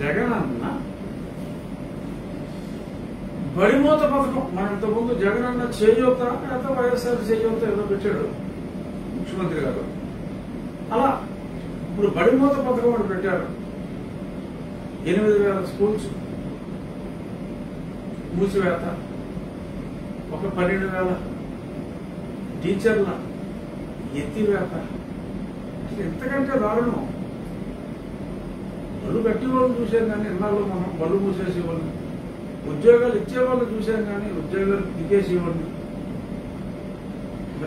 జగన్ అన్న బడిమూత పథకం. మన ఇంతకుముందు జగన్ అన్న చేయూత లేకపోతే వైఎస్ఆర్ చేయూత ఏదో పెట్టాడు ముఖ్యమంత్రి గారు. అలా ఇప్పుడు బడిమూత పథకం ఒకటి పెట్టారు. ఎనిమిది వేల స్కూల్స్ మూసివేత. ఒక పన్నెండు వేల టీచర్ల ఎత్తివేత. ఎంతకంటే దారుణం. బళ్ళు కట్టి వాళ్ళు చూసాం కానీ ఇళ్ళలో మనం బళ్ళు మూసేసేవాళ్ళని ఉద్యోగాలు ఇచ్చేవాళ్ళు చూసాం కానీ ఉద్యోగాలు దిగేసేవాళ్ళని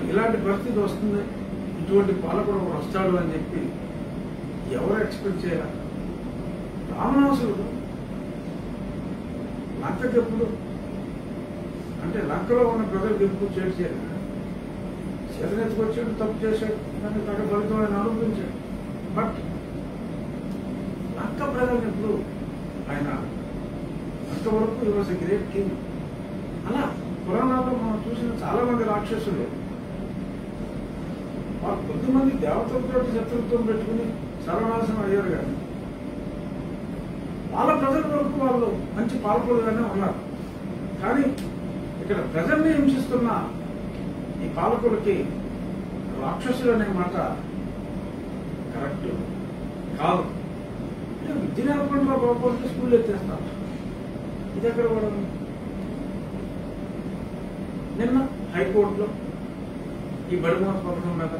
ఇలాంటి పరిస్థితి వస్తుంది. ఇటువంటి పాలకుడు వస్తాడు అని చెప్పి ఎవరు ఎక్స్పెక్ట్ చేయాలి? రావణాసురుడు. లంకకి ఎప్పుడు అంటే లంకలో ఉన్న ప్రజలకు ఎప్పుడు చేయాలి? చేతనెత్తుకొచ్చాడు తప్పు చేశాడు. దాన్ని తగ్గ ఫలితం ఆయన అనుభవించాడు. బట్ లంక ప్రజలను ఎప్పుడు? ఆయన అక్క వరకు వాజ్ గ్రేట్ కింగ్. అలా పురాణాల్లో మనం చూసిన చాలా మంది రాక్షసులు. వాళ్ళు కొద్దిమంది దేవతలతో శత్రుత్వం పెట్టుకుని సర్వనాశనం అయ్యారు కానీ వాళ్ళ ప్రజల వరకు వాళ్ళు మంచి పాలకులుగానే ఉన్నారు. కానీ ఇక్కడ ప్రజల్ని హింసిస్తున్న ఈ పాలకులకి రాక్షసులు అనే మాట కరెక్ట్ కాదు. అంటే విద్య నేర్పకుండా స్కూల్ ఎత్తేస్తారు ఇది ఎక్కడ కూడా నిన్న హైకోర్టులో ఈ బడిమాత పథకం మీద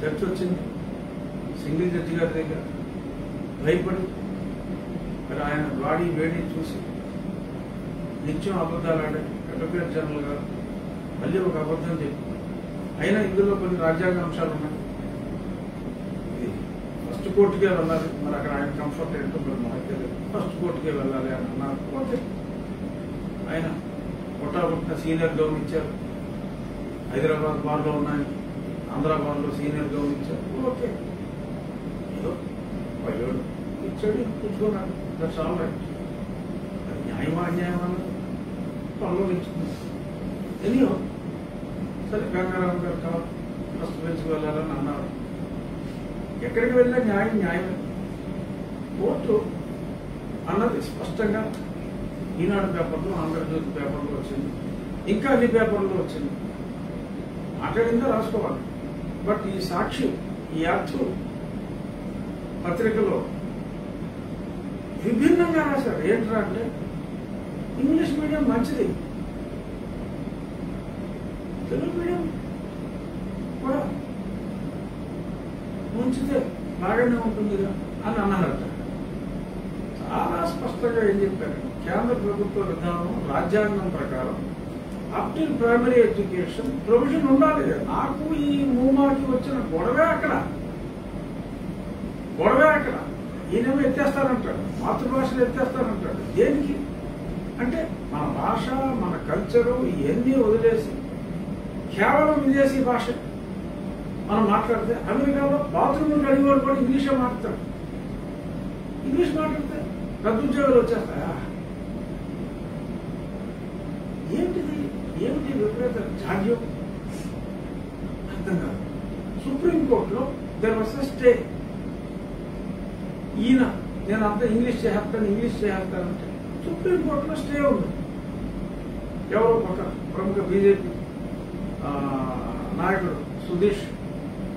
చర్చ వచ్చింది. సింగిల్ జడ్జి గారి దగ్గర భయపడి మరి ఆయన బాడీ వేడి చూసి నిత్యం అబద్ధాలు ఆడే అడ్వకేట్ జనరల్ గారు మళ్ళీ ఒక అబద్ధం చెప్పి అయినా ఇందులో కొన్ని రాజ్యాంగ అంశాలు ఉన్నాయి. ఫస్ట్ కోర్టుకే వెళ్ళాలి. మరి అక్కడ ఆయన కంఫర్ట్ ఏంటో మరి మనకు ఫస్ట్ కోర్టుకే వెళ్ళాలి అని అన్నారు. పోతే ఆయన కొట్టాబుట్ట సీనియర్ గౌన్ ఇచ్చారు. హైదరాబాద్ బార్లో ఉన్నాయి. ఆంధ్రాబాద్లో సీనియర్ గౌన్ ఇచ్చారు. ఓకే. ఏదో పైలోడు ఇచ్చాడు కూర్చున్నాడు. దట్స్ ఆల్ రైట్ న్యాయమా అన్యాయం అన్నది పనిలో ఇచ్చింది సరే గంగారావు గారు కావాలి. ఫస్ట్ బెంచ్కి వెళ్ళాలని అన్నారు. ఎక్కడికి వెళ్ళినా న్యాయం న్యాయం కోర్టు అన్నది స్పష్టంగా ఈనాడు పేపర్లో ఆంధ్రజ్యోతి పేపర్లో వచ్చింది ఇంకా అన్ని పేపర్లో వచ్చింది. మాట్లాడిందో రాసుకోవాలి. బట్ ఈ సాక్షి ఈ యార్థు పత్రికలో విభిన్నంగా రాశారు. ఏంట్రా అంటే ఇంగ్లీష్ మీడియం మంచిది. తెలుగు మీడియం కూడా ఉంచితే బాగానే ఉంటుందిగా అని అన్నారట చాలా స్పష్టంగా ఏం చెప్పారు? కేంద్ర ప్రభుత్వ విధానం రాజ్యాంగం ప్రకారం up till primary education provision ఉండాలి. నాకు ఈ మూమాకి వచ్చిన గొడవే అక్కడ. గొడవే అక్కడ. ఈయనేమో ఎత్తేస్తానంటాడు మాతృభాషలు ఎత్తేస్తానంటాడు దేనికి? అంటే మన భాష మన కల్చరు ఇవన్నీ వదిలేసి కేవలం విదేశీ భాష. మనం మాట్లాడితే అమెరికాలో బాత్రూమ్ కడిగోడు కూడా ఇంగ్లీషే మాట్లాడతాడు ఇంగ్లీష్ మాట్లాడితే పెద్ద ఉద్యోగాలు వచ్చేస్తాయా? ఏంటిది? ఏమిటి విపరీత జాడ్యం? అర్థం కాదు. సుప్రీంకోర్టులో దర్ వాస్ స్టే ఈయన నేను అంతా ఇంగ్లీష్ చేస్తాను ఇంగ్లీష్ చేస్తానంటే సుప్రీంకోర్టులో స్టే ఉంది. ఎవరో ఒక ప్రముఖ బీజేపీ నాయకుడు సుధీష్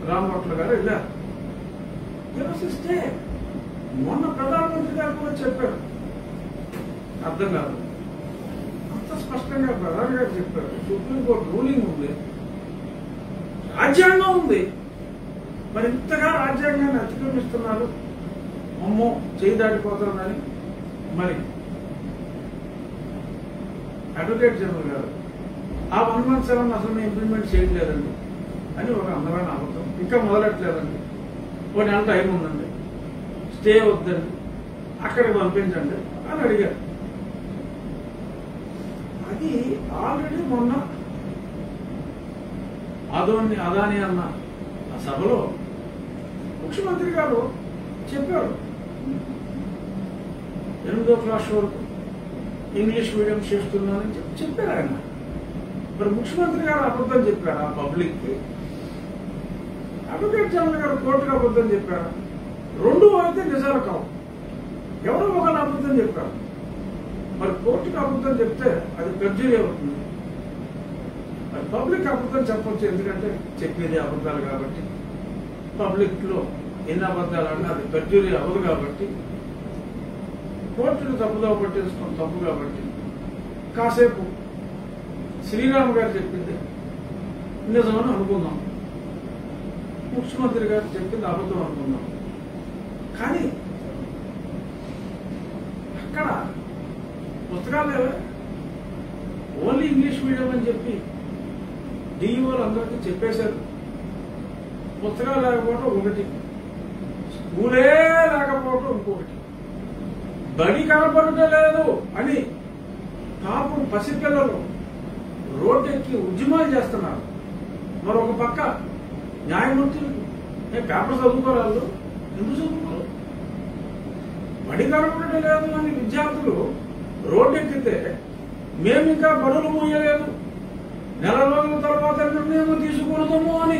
రామభట్ల గారు వెళ్ళారు. There మొన్న ప్రధానమంత్రి గారు కూడా చెప్పారు. అర్థం కాదు. అంత స్పష్టంగా ప్రధాని గారు చెప్పారు. సుప్రీంకోర్టు రూలింగ్ ఉంది. రాజ్యాంగం ఉంది. మరి ఇంతగా రాజ్యాంగాన్ని అతిక్రమిస్తున్నారు. అమ్మో చేయి దాటిపోతుందని మరి అడ్వకేట్ జనరల్ గారు ఆ వన్ మంత్ సెవెన్ అసలు ఇంప్లిమెంట్ చేయట్లేదండి అని ఒక అందమైన అబద్ధం. ఇంకా మొదలెట్టలేదండి. ఒక నెల టైం ఉందండి. స్టే వద్దండి. అక్కడికి పంపించండి అని అడిగారు. అది ఆల్రెడీ మొన్న అదోని అదాని అన్న ఆ సభలో ముఖ్యమంత్రి గారు చెప్పారు. ఎనిమిదో క్లాస్ వరకు ఇంగ్లీష్ మీడియం చేస్తున్నానని చెప్పి చెప్పారు ఆయన. మరి ముఖ్యమంత్రి గారు అబద్ధం చెప్పారు పబ్లిక్కి అడ్వకేట్ జనరల్ గారు కోర్టుకు అబద్ధం చెప్పారు. రెండు అయితే నిజాలు కావు. ఎవరో ఒకళ్ళు అబద్ధం చెప్పారు. మరి కోర్టుకి అబద్ధం చెప్తే అది పెర్జరీ అవుతుంది. మరి పబ్లిక్ అబద్ధం చెప్పొచ్చు ఎందుకంటే చెప్పేది అబద్ధాలు కాబట్టి. పబ్లిక్లో ఎన్ని అబద్ధాలు అన్నా అది పెర్జరీ అవ్వదు కాబట్టి. కోర్టును తప్పుదో పట్టేసుకోవడం తప్పు కాబట్టి. కాసేపు శ్రీరామ్ గారు చెప్పింది. నిజమని అనుకుందాం. ముఖ్యమంత్రి గారు చెప్పింది అబద్ధం అనుకుందాం. కానీ అక్కడ పుస్తకాలు ఓన్లీ ఇంగ్లీష్ మీడియం అని చెప్పి డిఈఓలు అందరికీ చెప్పేశారు. పుస్తకాలు లేకపోవడం ఒకటి స్కూలే లేకపోవడం ఇంకొకటి. బడి కనపడటం లేదు అని పాపం పసిపిల్లలు రోడ్డెక్కి ఉద్యమాలు చేస్తున్నారు. మరొక పక్క న్యాయమూర్తులు నేను పేపర్ చదువుకోరాదు ఎందుకు చదువుకోరు? బడి కనపడటం లేదు అని విద్యార్థులు రోడ్డెక్కితే మేము ఇంకా బడులు మూయలేదు. నెల రోజుల తర్వాత నిర్ణయం తీసుకూడదము అని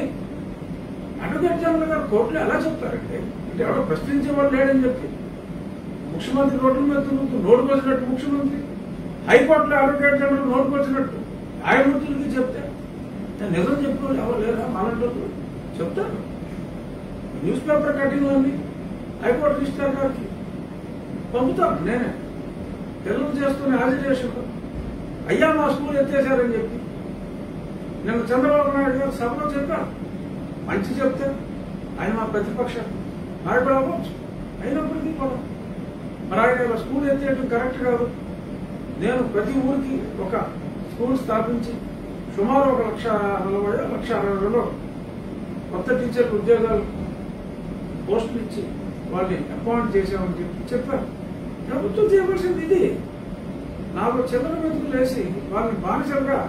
అడ్వకేట్ జనరల్ గారు కోర్టులో ఎలా చెప్తారండి అంటే ఎవరో ప్రశ్నించేవాడు లేడని చెప్పి ముఖ్యమంత్రి రోడ్ల మీద తిరుగుతూ నోటుకు వచ్చినట్టు ముఖ్యమంత్రి హైకోర్టులో అడ్వకేట్ జనరల్ నోటుకు వచ్చినట్టు న్యాయమూర్తులకి చెప్తే. నిజం చెప్పిన ఎవరు లేరా? మాలంటూ చెప్తారు న్యూస్ పేపర్ కటింగ్ ఉంది. హైకోర్టు రిజిస్టర్ గారికి పంపుతాను నేనే. పిల్లలు చేసుకునే యాజిటేషన్ అయ్యా మా స్కూల్ ఎత్తేసారని చెప్పి. నేను చంద్రబాబు నాయుడు గారు సభలో చెప్పాను మంచి చెప్తే ఆయన మా ప్రతిపక్ష. నాయకుడు అవ్వచ్చు. అయినప్పటికీ కూడా. మరి ఆయన ఇలా స్కూల్ ఎత్తేయడం కరెక్ట్ కాదు. నేను ప్రతి ఊరికి ఒక స్కూల్ స్థాపించి సుమారు ఒక లక్ష నలభై లక్ష అరవై కొత్త టీచర్లు ఉద్యోగాలు పోస్టులు ఇచ్చి వాళ్ళని అపాయింట్ చేసామని చెప్పి చెప్పారు. ప్రభుత్వం చేయవలసింది ఇది. నాలుగు చిల్లర మెతుకులు వేసి వాళ్ళని బానిసలుగా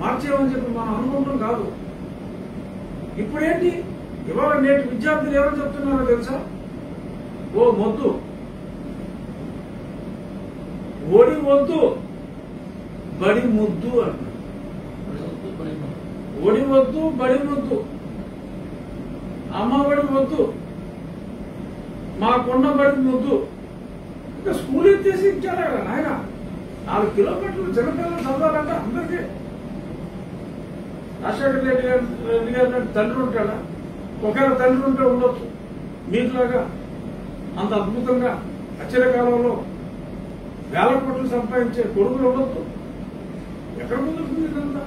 మార్చేయమని చెప్పి మనం అనుకుంటాం కాదు. ఇప్పుడేంటి? ఇవాళ నేటి విద్యార్థులు ఏమని చెప్తున్నారో తెలుసా? ఓ మొద్దు. ఓడి వద్దు బడి ముద్దు అంటున్నారు. ఒడి వద్దు బడి వద్దు అమ్మ బడి వద్దు. మాకున్న బడి ముద్దు ఇంకా స్కూల్ ఎత్తేసి ఇచ్చారా నాయన. నాలుగు కిలోమీటర్లు చిన్నపిల్లలు చదవాలంటే అందరికీ. రాజశేఖర రెడ్డి రెడ్డి గారి తండ్రి ఉంటాడా? ఒకవేళ తండ్రి ఉంటే ఉండొచ్చు. మీకులాగా అంత అద్భుతంగా అచ్చర కాలంలో వేల కోట్లు సంపాదించే కొడుకులు ఉండొచ్చు ఎక్కడ కుదురుతుంది ఇదంతా?